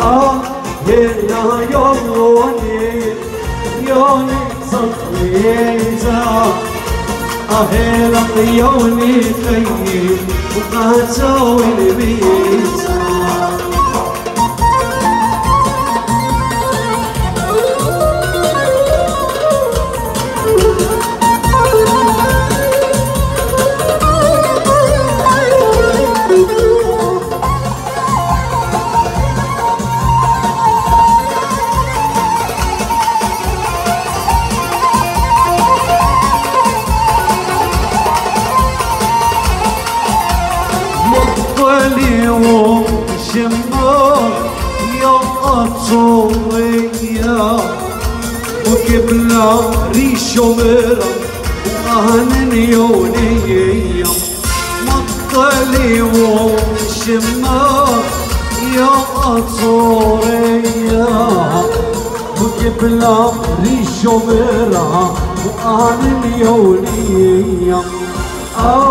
آه هلا يوني يوني صفيتا آه هلا يوني خيي وقاتو البيتا اليوم شمار يا أطوريا وكبلا ريشو مرا وأهن يونيا اليوم شمار يا أطوريا وكبلا ريشو مرا وأهن يونيا آه.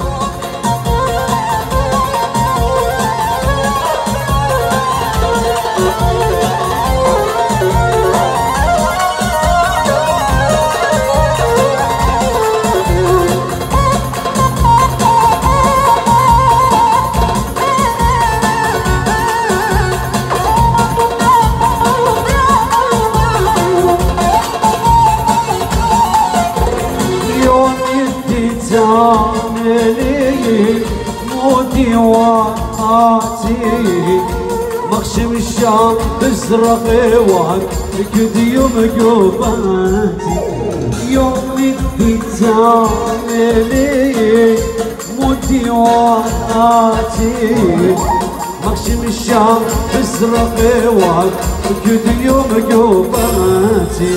تعملي موتي وقاتي مخشم الشام بزرق وهك كد يوم قوباتي يومي تعملي موتي وقاتي مخشم الشام بزرق وهك كد يوم قوباتي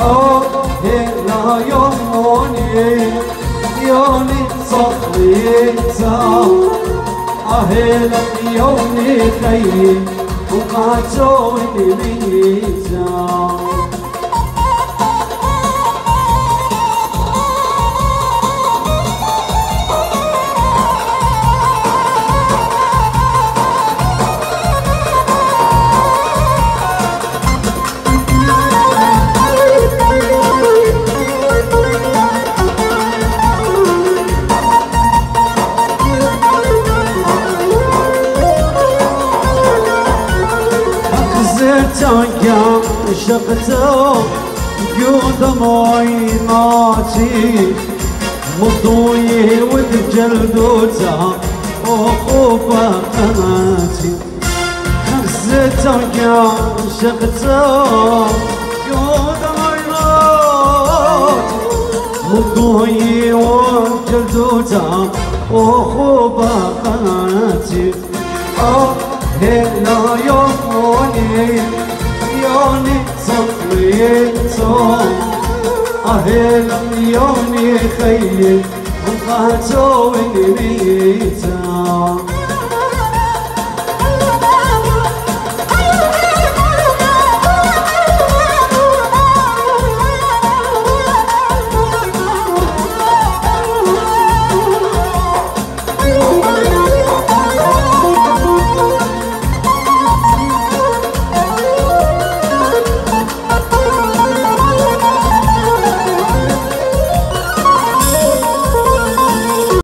أوه هلا يوموني يوني صفيتا أهلا يوني خيي وقاتوني ميتا شقته قود معيناتي مضوي ود جلدوتا وخوفا قناتي تنقى شقته قود معيناتي مضوي ود جلدوتا وخوفا قناتي أوه هلا يوموني يوني صفيتو أهلا يوني خيي وقاتو اللي بيتا